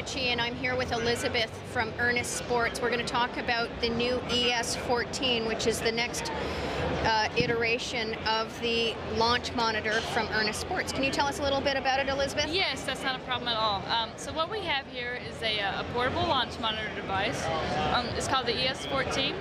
Ritchie, and I'm here with Elizabeth from Ernest Sports. We're going to talk about the new ES14, which is the next uh, iteration of the launch monitor from Ernest Sports. Can you tell us a little bit about it, Elizabeth? Yes, that's not a problem at all. Um, so what we have here is a, uh, a portable launch monitor device. Um, it's called the ES14.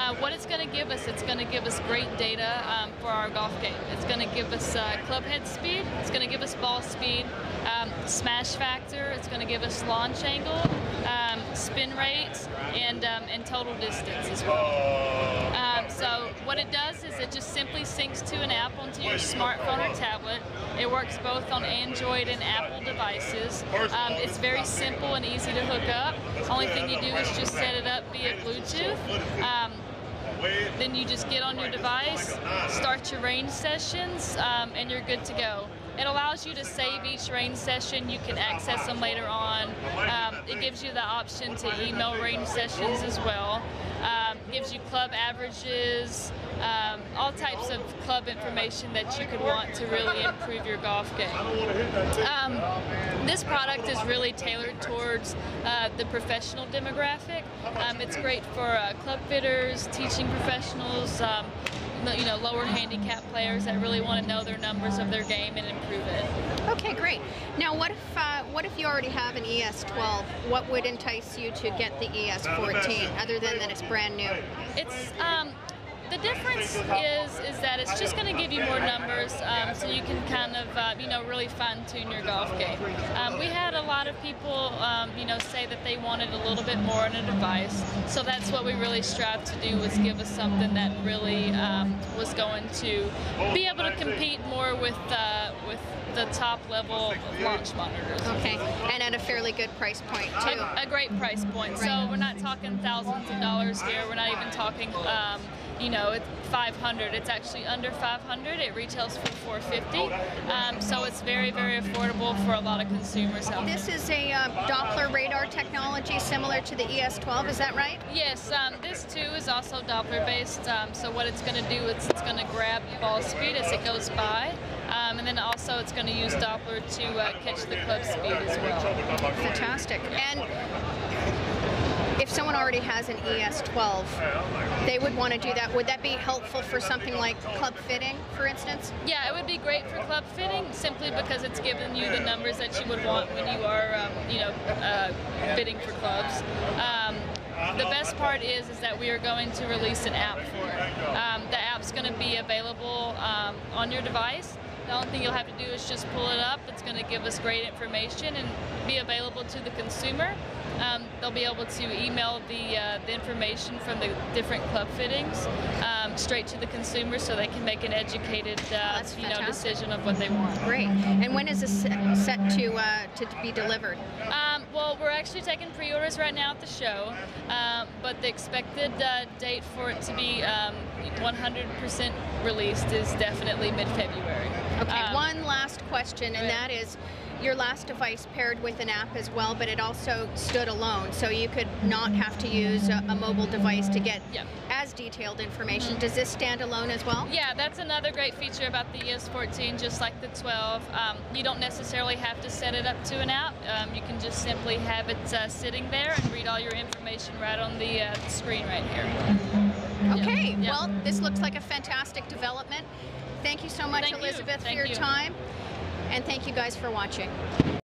Uh, what it's going to give us, it's going to give us great data um, for our golf game. It's going to give us uh, club head speed, it's going to give us ball speed, um, smash factor, it's going to give us launch angle, um, spin rate, and, um, and total distance as well. Um, so what it does is it just simply syncs to an app onto your smartphone or tablet. It works both on Android and Apple devices. Um, it's very simple and easy to hook up. Only thing you do is just set it up via Bluetooth. Then you just get on your device, start your range sessions, um, and you're good to go. It allows you to save each range session. You can access them later on. Um, it gives you the option to email range sessions as well. Um, gives you club averages, um, all types of club information that you could want to really improve your golf game. Um, this product is really tailored towards uh, the professional demographic. Um, it's great for uh, club fitters, teaching professionals, um, you know, lower handicap players that really want to know their numbers of their game and improve it. Okay, great. Now, what if uh, what if you already have an ES12? What would entice you to get the ES14, other than that it's brand new? It's um, the difference is is that it's just going to give you more numbers, um, so you can kind of uh, you know really fine tune your golf game. Um, we had a lot of people um, you know say that they wanted a little bit more in a device, so that's what we really strive to do was give us something that really um, was going to be able to compete more with uh, with the top level launch monitors. Okay, and at a fairly good price point too. A, a great price point. Right. So we're not talking thousands of dollars here. We're not even talking um, you know, it's 500. It's actually under 500. It retails for 450. Um, so it's very, very affordable for a lot of consumers out This is a uh, Doppler radar technology similar to the ES12, is that right? Yes, um, this too is also Doppler based. Um, so what it's going to do is it's going to grab ball speed as it goes by. Um, and then also it's going to use Doppler to uh, catch the club speed as well. Fantastic. And if someone already has an ES12, they would want to do that. Would that be helpful for something like club fitting, for instance? Yeah, it would be great for club fitting simply because it's giving you the numbers that you would want when you are, um, you know, uh, fitting for clubs. Um, the best part is is that we are going to release an app for it. Um, the app's going to be available um, on your device. The only thing you'll have to do is just pull it up. It's going to give us great information and be available to the consumer. Um, they'll be able to email the, uh, the information from the different club fittings um, straight to the consumer so they can make an educated uh, you know, decision of what they want. Great. And when is this set to, uh, to be delivered? Um, well, we're actually taking pre-orders right now at the show, um, but the expected uh, date for it to be 100% um, released is definitely mid-February. Okay, um, one last question, and that is, your last device paired with an app as well, but it also stood alone, so you could not have to use a, a mobile device to get yep. as detailed information. Does this stand alone as well? Yeah, that's another great feature about the ES14, just like the 12. Um, you don't necessarily have to set it up to an app. Um, you can just simply have it uh, sitting there and read all your information right on the, uh, screen right here. Okay, yep. well, this looks like a fantastic development. Thank you so much, Thank Elizabeth, you. for your you. time and thank you guys for watching.